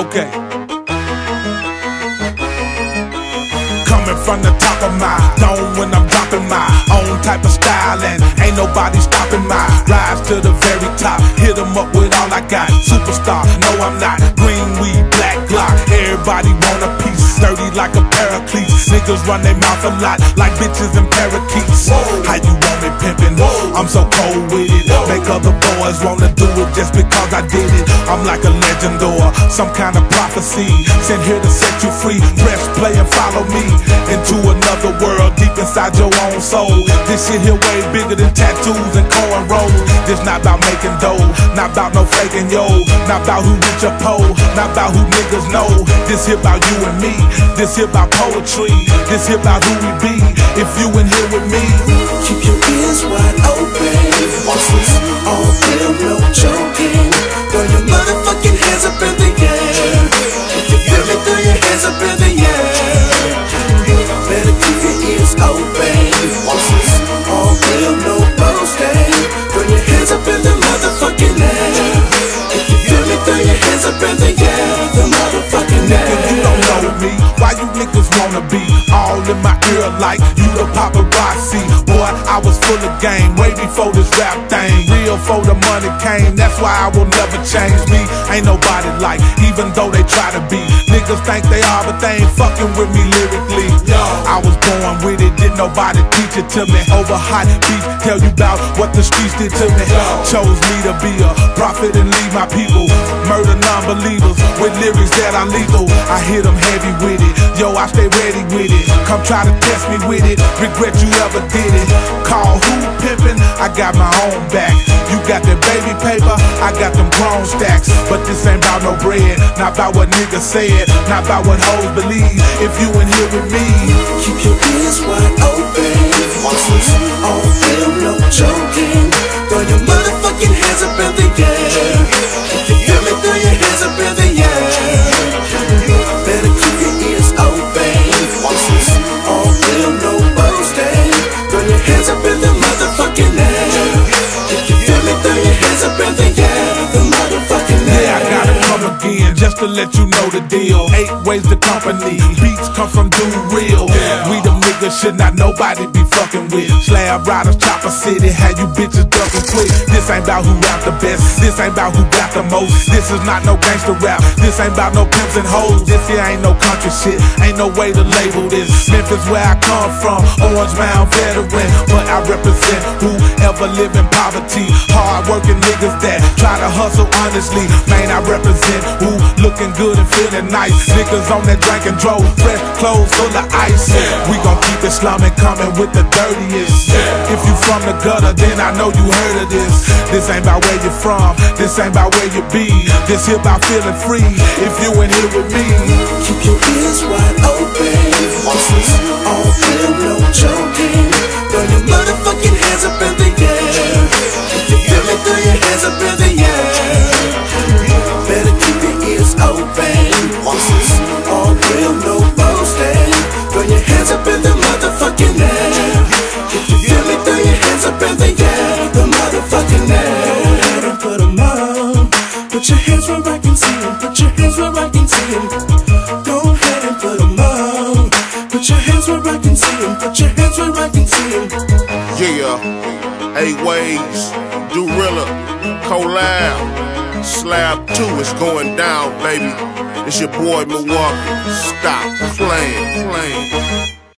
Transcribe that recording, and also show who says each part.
Speaker 1: Okay. Coming from the top of my dome when I'm dropping my own type of style and ain't nobody stopping my rise to the very top. Hit 'em up with all I got. Superstar, no I'm not. Green weed, black Glock. Everybody want a piece. Sturdy like a paraclete. Niggas run their mouth a lot like bitches and parakeets. How you want me pimpin'? I'm so cold with it. Make other boys wanna do it just because I did it. I'm like a legend or some kind of prophecy. Sent here to set you free. Press play and follow me into another world deep inside your own soul. This shit here way bigger than tattoos and cornrows. This not about making dough, about no faking yo, not about who rich or pole, not about who niggas know. This here about you and me. This here about poetry. This here about who we be. If you in here with me,
Speaker 2: Keep your ears wide open.
Speaker 1: Wanna be all in my ear like you the paparazzi? Boy, I was full of game way before this rap thing. Real for the money came, that's why I will never change me. Ain't nobody like, even though they try to be. Niggas think they are, but they ain't fucking with me lyrically. Nobody teach it to me. Over hot beef, tell you about what the streets did to me. Chose me to be a prophet and lead my people. Murder non-believers with lyrics that are lethal. I hit them heavy with it. Yo, I stay ready with it. Come try to test me with it. Regret you ever did it. Call who pimpin'? I got my own back. You got that baby paper, I got them grown stacks. But this ain't about no bread, not about what niggas said, not about what hoes believe. If you in here with me,
Speaker 2: Keep your ears wide open.
Speaker 1: Just to let you know the deal. Eight ways the company. Beats come from Do Real. We them niggas should not nobody be fucking with. Slab riders, chopper city, how you bitches ducking quick. This ain't about who rap the best. This ain't about who got the most. This is not no gangster rap. This ain't about no pimps and hoes. This here ain't no country shit. Ain't no way to label this. Memphis where I come from. Orange Mound veteran. But I represent whoever live in poverty. Hard working niggas that try to hustle honestly. Man, I represent who looking good and feeling nice. Niggas on that drink and drove, fresh clothes full of ice. We gon' keep it slumming, coming with the dirtiest. If you from the gutter, then I know you heard of this. This ain't about where you from, this ain't about where you be. This here about feeling free. If you in here with me,
Speaker 2: Keep your ears wide open. Put your hands where I can see 'em. Put your hands where I can see 'em. Go ahead and put 'em on. Put your hands where I can see 'em. Put your hands where I can see 'em.
Speaker 3: Yeah, eight ways, Dorilla, collab, slab two is going down, baby. It's your boy Milwaukee. Stop playing, playing.